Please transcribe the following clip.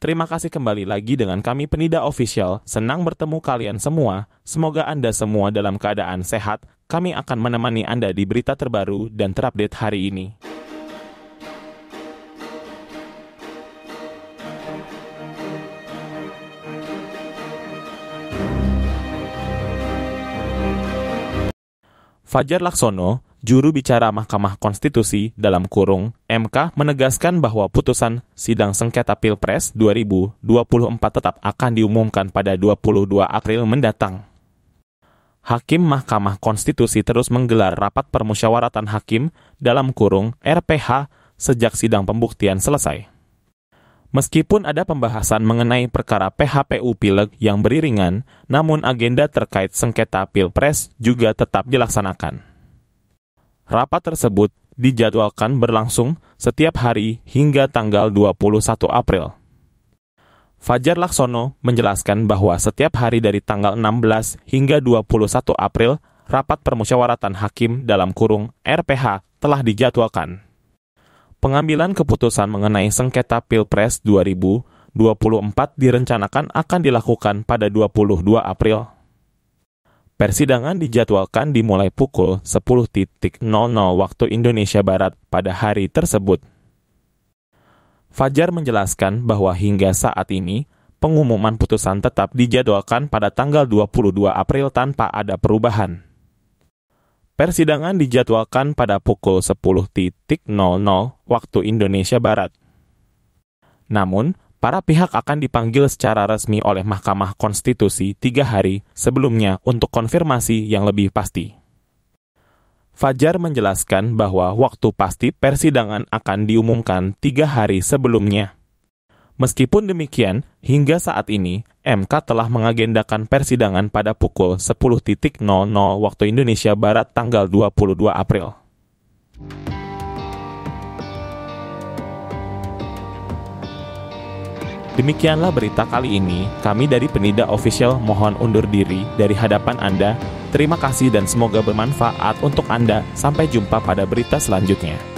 Terima kasih kembali lagi dengan kami Penida Official. Senang bertemu kalian semua. Semoga Anda semua dalam keadaan sehat. Kami akan menemani Anda di berita terbaru dan terupdate hari ini. Fajar Laksono, juru bicara Mahkamah Konstitusi dalam kurung MK menegaskan bahwa putusan sidang sengketa Pilpres 2024 tetap akan diumumkan pada 22 April mendatang. Hakim Mahkamah Konstitusi terus menggelar rapat permusyawaratan hakim dalam kurung RPH sejak sidang pembuktian selesai. Meskipun ada pembahasan mengenai perkara PHPU Pileg yang beriringan, namun agenda terkait sengketa Pilpres juga tetap dilaksanakan. Rapat tersebut dijadwalkan berlangsung setiap hari hingga tanggal 21 April. Fajar Laksono menjelaskan bahwa setiap hari dari tanggal 16 hingga 21 April, rapat permusyawaratan hakim dalam kurung RPH telah dijadwalkan. Pengambilan keputusan mengenai sengketa Pilpres 2024 direncanakan akan dilakukan pada 22 April. Persidangan dijadwalkan dimulai pukul 10.00 waktu Indonesia Barat pada hari tersebut. Fajar menjelaskan bahwa hingga saat ini, pengumuman putusan tetap dijadwalkan pada tanggal 22 April tanpa ada perubahan. Persidangan dijadwalkan pada pukul 10.00 waktu Indonesia Barat. Namun, para pihak akan dipanggil secara resmi oleh Mahkamah Konstitusi tiga hari sebelumnya untuk konfirmasi yang lebih pasti. Fajar menjelaskan bahwa waktu pasti persidangan akan diumumkan tiga hari sebelumnya. Meskipun demikian, hingga saat ini, MK telah mengagendakan persidangan pada pukul 10.00 waktu Indonesia Barat tanggal 22 April. Demikianlah berita kali ini. Kami dari Penida Official mohon undur diri dari hadapan Anda. Terima kasih dan semoga bermanfaat untuk Anda. Sampai jumpa pada berita selanjutnya.